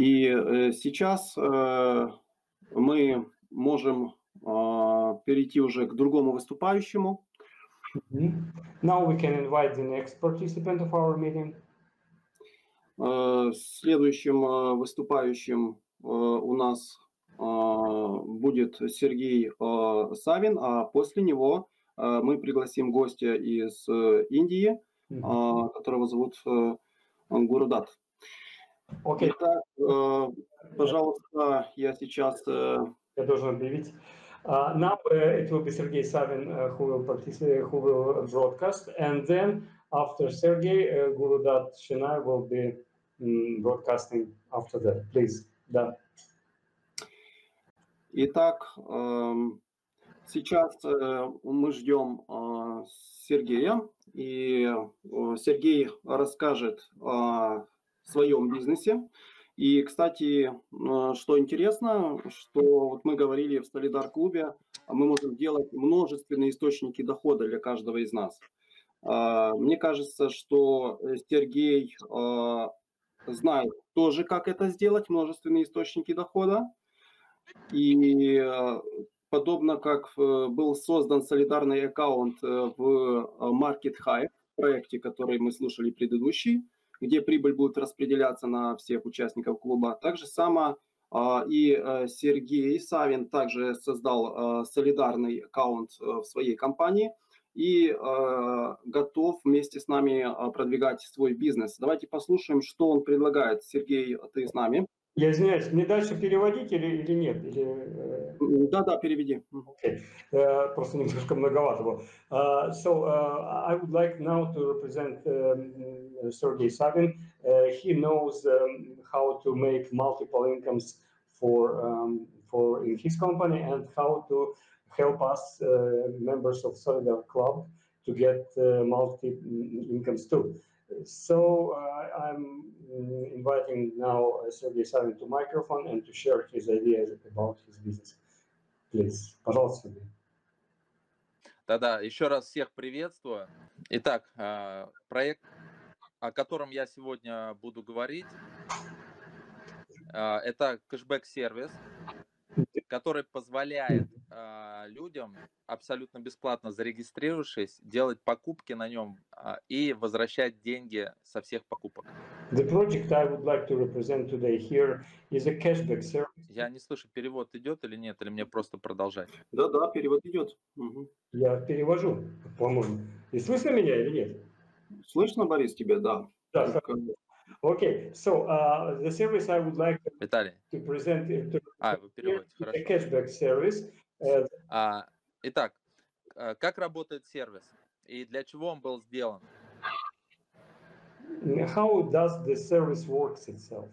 И э, сейчас э, мы можем э, перейти уже к другому выступающему. Now we can invite the next participant of our meeting. Э, Следующим выступающим у нас э, будет Сергей э, Савин, а после него мы пригласим гостя из Индии, которого зовут Гурудат. Окей, Итак, э, пожалуйста, я сейчас э, я должен объявить. Uh, now uh, it will be Sergey Savin uh, who will participate, who will broadcast, and then after Sergey, uh, Gurudat Shinai will be mm, broadcasting after that. Please, да. Итак, эм, сейчас э, мы ждем э, Сергея, и э, Сергей расскажет о своем бизнесе. И, кстати, э, что интересно, что вот мы говорили в Солидар клубе, мы можем делать множественные источники дохода для каждого из нас. А, Мне кажется, что э, Сергей э, знает тоже, как это сделать, множественные источники дохода. И подобно как был создан солидарный аккаунт в Market High, проекте, который мы слушали предыдущий, где прибыль будет распределяться на всех участников клуба. Так же само а, и э, Сергей Савин также создал э, солидарный аккаунт э, в своей компании и готов вместе с нами продвигать свой бизнес. Давайте послушаем, что он предлагает. Сергей, ты с нами? Я извиняюсь, мне дальше переводить или, или нет? Или, э, Да-да, переведи. Мгм. Окей, Э, просто немножко многовато было. Uh, so uh, I would like now to represent um, Sergey Sabin. Uh, he knows um, how to make multiple incomes for um, for in his company and how to help us uh, members of Solidar Club to get uh, multi mm, incomes too. So uh, I'm mm, inviting now uh, Sergey Sabin to microphone and to share his ideas about his business. Please, пожалуйста, Сергей. Да-да, еще раз всех приветствую. Итак, а, проект, о котором я сегодня буду говорить, а, это кэшбэк-сервис, который позволяет а, людям абсолютно бесплатно зарегистрировавшись делать покупки на нем а, и возвращать деньги со всех покупок. The project I would like to represent today here is a cashback service. Я не слышу, перевод идет или нет, или мне просто продолжать. Да-да, перевод идет. Мгм. Я перевожу, по-моему. И слышно меня или нет? Слышно, Борис, тебя? Да. Да, Только- Okay, so uh, the service I would like Виталий, to present to а, вы переводите, is a хорошо. cashback service. Uh, А, итак, а, как работает сервис и для чего он был сделан? how does the service works itself?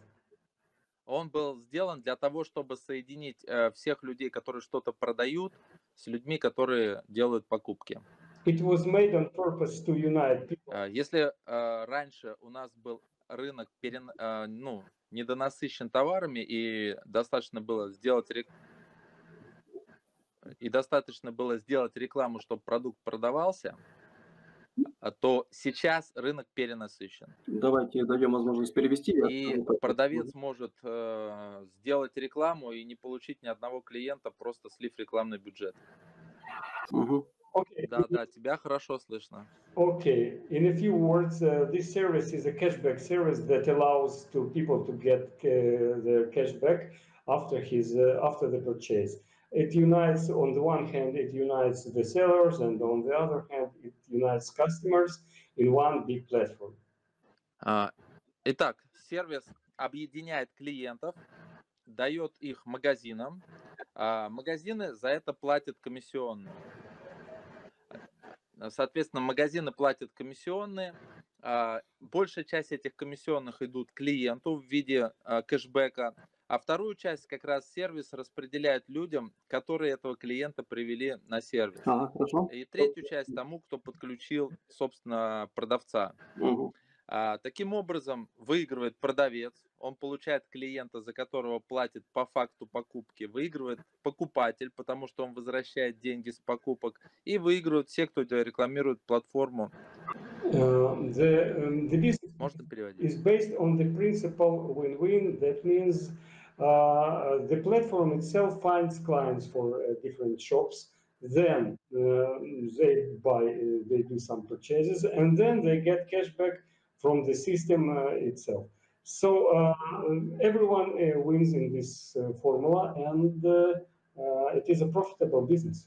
Он был сделан для того, чтобы соединить э, всех людей, которые что-то продают, с людьми, которые делают покупки. It was made on purpose to unite people. Э, Если э, раньше у нас был рынок перен- э, ну, недонасыщен товарами и достаточно было сделать рек- и достаточно было сделать рекламу, чтобы продукт продавался, а, то сейчас рынок перенасыщен. Давайте дадем возможность перевести. И продавец может э, сделать рекламу и не получить ни одного клиента, просто слив рекламный бюджет. Мгм. Okay. Да, да, тебя хорошо слышно. Okay. In a few words, uh, this service is a cashback service that allows to people to get uh, their cashback after his uh, after the purchase. It unites, on the one hand, it unites the sellers, and on the other hand, it unites customers in one big platform. А, Итак, сервис объединяет клиентов, дает их магазинам. а Магазины за это платят комиссионные. Соответственно, магазины платят комиссионные. а Большая часть этих комиссионных идут клиенту в виде а, кэшбэка, а вторую часть как раз сервис распределяет людям, которые этого клиента привели на сервис. Хорошо. И третью часть тому, кто подключил, собственно, продавца. Мгм. А, таким образом, выигрывает продавец, он получает клиента, за которого платит по факту покупки, выигрывает покупатель, потому что он возвращает деньги с покупок, и выигрывают все, кто рекламирует платформу Uh, the, um, the business Можно переводить? is based on the principle win-win. That means uh, the platform itself finds clients for uh, different shops. Then uh, they buy, uh, they do some purchases, and then they get cashback from the system uh, itself. So uh, everyone uh, wins in this uh, formula, and uh, uh, it is a profitable business.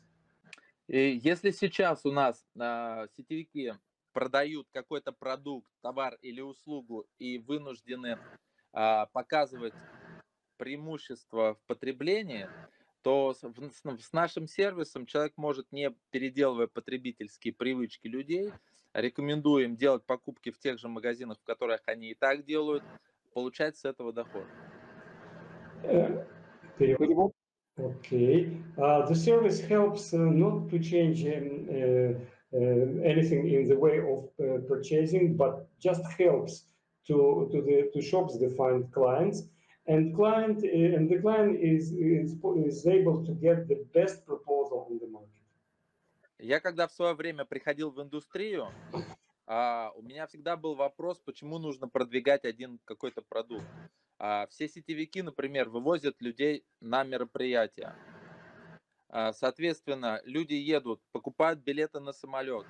И если сейчас у нас а, сетевики продают какой-то продукт, товар или услугу и вынуждены а, показывать преимущество в потреблении, то с, нашим сервисом человек может, не переделывая потребительские привычки людей, рекомендуя им делать покупки в тех же магазинах, в которых они и так делают, получать с этого доход. Uh, перевод. Перевод. Okay. Uh, the service helps uh, not to change um, uh, anything in the way of uh, purchasing, but just helps to to the to shops to find clients, and client uh, and the client is, is is able to get the best proposal on the market. Я когда в свое время приходил в индустрию, а, у меня всегда был вопрос, почему нужно продвигать один какой-то продукт. А, все сетевики, например, вывозят людей на мероприятия. А, соответственно, люди едут, покупают билеты на самолет,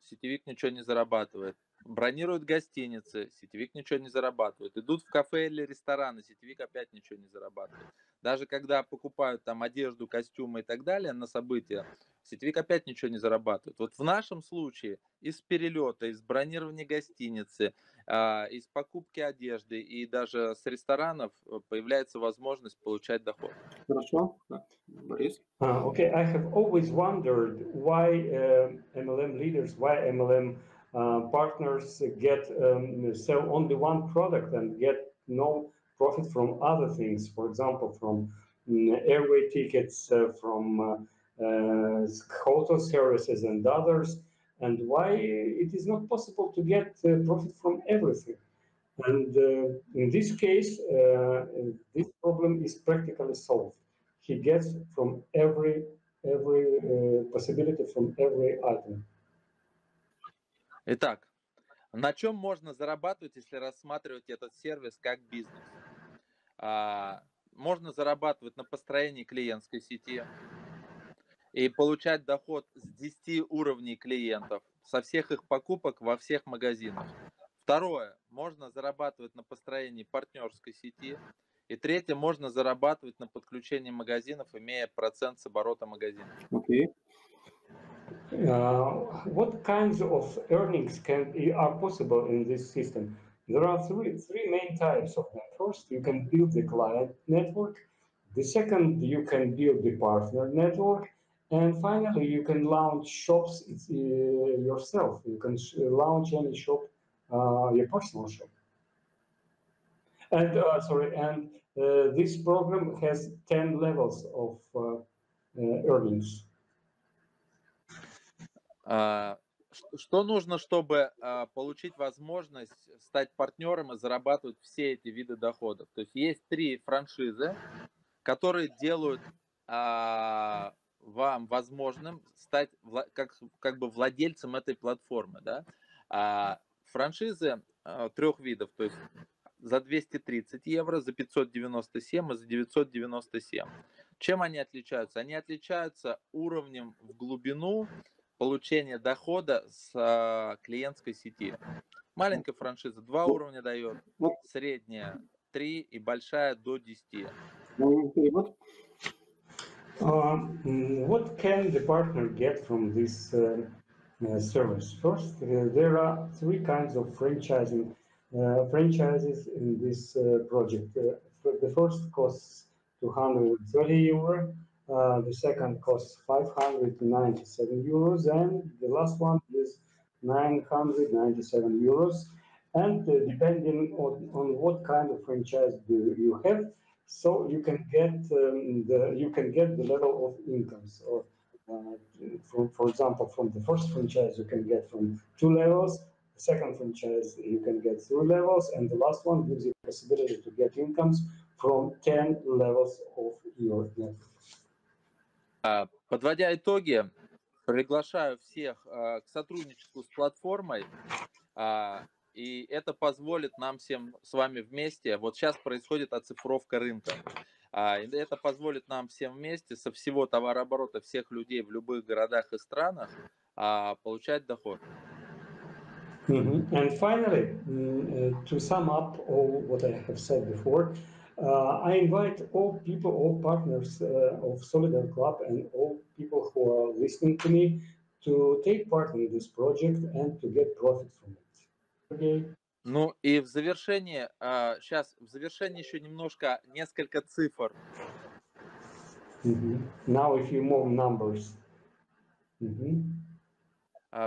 сетевик ничего не зарабатывает. Бронируют гостиницы, сетевик ничего не зарабатывает. Идут в кафе или рестораны, сетевик опять ничего не зарабатывает. Даже когда покупают там одежду, костюмы и так далее на события, сетевик опять ничего не зарабатывает. Вот в нашем случае из перелета, из бронирования гостиницы, а, из покупки одежды и даже с ресторанов э, появляется возможность получать доход. Хорошо. Борис. Uh, okay, I have always wondered why uh, MLM leaders, why MLM uh, partners get um, sell only one product and get no profit from other things. For example, from mm, airway tickets, uh, from uh, uh, hotel services and others, and why it is not possible to get uh, profit from everything. And uh, in this case, uh, this problem is practically solved he gets from every every uh, possibility from every item. Итак, на чем можно зарабатывать, если рассматривать этот сервис как бизнес? А, Можно зарабатывать на построении клиентской сети и получать доход с 10 уровней клиентов, со всех их покупок во всех магазинах. Второе, можно зарабатывать на построении партнерской сети. И третье, можно зарабатывать на подключении магазинов, имея процент с оборота магазина. Окей. Uh, what kinds of earnings can are possible in this system? There are three three main types of them. First, you can build the client network. The second, you can build the partner network. And finally, you can launch shops uh, yourself. You can launch any shop, uh, your personal shop. And uh, sorry, and uh, this program has 10 levels of uh, earnings. А, Что нужно, чтобы а, получить возможность стать партнером и зарабатывать все эти виды доходов? То есть есть три франшизы, которые делают а, вам возможным стать как, как бы владельцем этой платформы. Да? Франшизы трех видов, то есть за 230 евро, за 597 и за 997. Чем они отличаются? Они отличаются уровнем в глубину получения дохода с а, клиентской сети. Маленькая франшиза два уровня дает, средняя 3 и большая до 10. Ну, Перевод. Um, mm, what can the partner get from this uh, uh, service? First, uh, there are three kinds of franchising uh, franchises in this uh, project. Uh, the first costs 230 euro, uh, the second costs 597 euros, and the last one is 997 euros. And uh, depending on, on what kind of franchise do you have, so you can get um, the you can get the level of incomes or uh, from, for example from the first franchise you can get from two levels. The second franchise you can get three levels. And the last one gives you possibility to get incomes from 10 levels of your network Подводя итоги, приглашаю всех а, к сотрудничеству с платформой. А, и это позволит нам всем с вами вместе, вот сейчас происходит оцифровка рынка, а, это позволит нам всем вместе со всего товарооборота всех людей в любых городах и странах а, получать доход. Mm-hmm. And finally, mm, uh, to sum up all what I have said before, I invite all people, all partners uh, of Solidar Club, and all people who are listening to me to take part in this project and to get profit from it. Okay. Ну и в завершении, сейчас в завершении еще немножко несколько цифр. Mm-hmm. Now a few more numbers. Mm-hmm.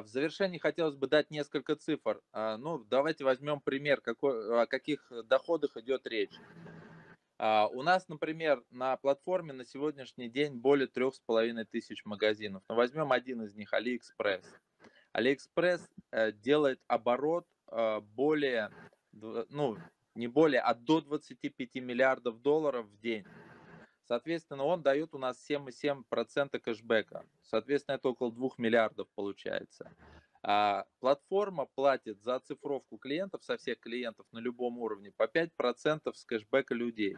В завершении хотелось бы дать несколько цифр. Ну, давайте возьмем пример, какой, о каких доходах идет речь. У нас, например, на платформе на сегодняшний день более трех с половиной тысяч магазинов. Но возьмем один из них, AliExpress. AliExpress э, делает оборот э, более, ну, не более, а до 25 миллиардов долларов в день. Соответственно, он дает у нас 7,7% кэшбэка. Соответственно, это около 2 миллиардов получается. А платформа платит за оцифровку клиентов, со всех клиентов на любом уровне, по 5% с кэшбэка людей.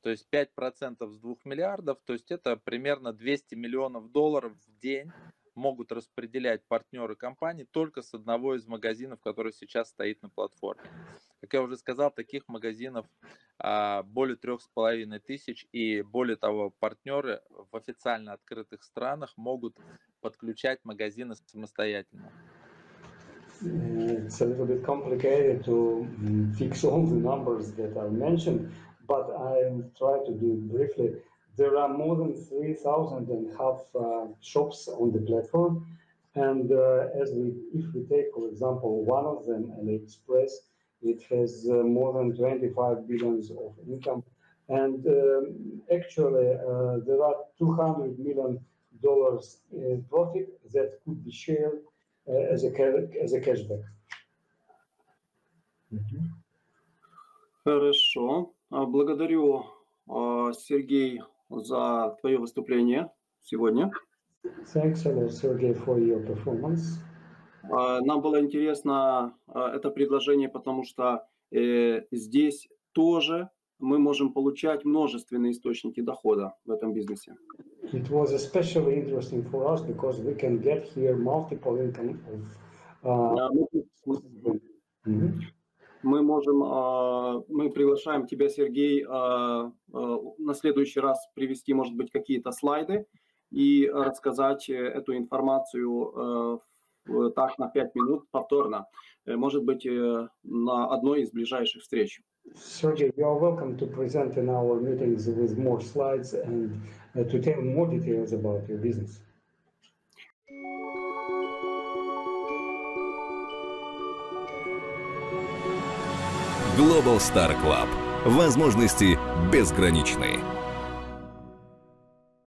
То есть 5% с 2 миллиардов, то есть это примерно 200 миллионов долларов в день могут распределять партнеры компании только с одного из магазинов, который сейчас стоит на платформе. Как я уже сказал, таких магазинов а, более трех с половиной тысяч, и более того, партнеры в официально открытых странах могут подключать магазины самостоятельно. It's a little bit complicated to fix all the numbers that are mentioned, but I'll try to do it briefly. There are more than 3,000 and half uh, shops on the platform. And uh, as we, if we take, for example, one of them, AliExpress, it has uh, more than 25 billions of income. And um, actually, uh, there are 200 million dollars in profit that could be shared uh, as, a, as a cashback. Хорошо. Благодарю, Сергей, за твое выступление сегодня. Thanks a lot, Sergey, for your performance. Нам было интересно это предложение, потому что э, здесь тоже мы можем получать множественные источники дохода в этом бизнесе. It was especially interesting for us because we can get here multiple income of. Uh, мы можем, а, мы приглашаем тебя, Сергей, а, а, на следующий раз привести, может быть, какие-то слайды и рассказать э, эту информацию э, так на 5 минут повторно, э, может быть, на одной из ближайших встреч. Sergey, you are welcome to present in our meetings with more slides and to tell more details about your business. Global Star Club. Возможности безграничны.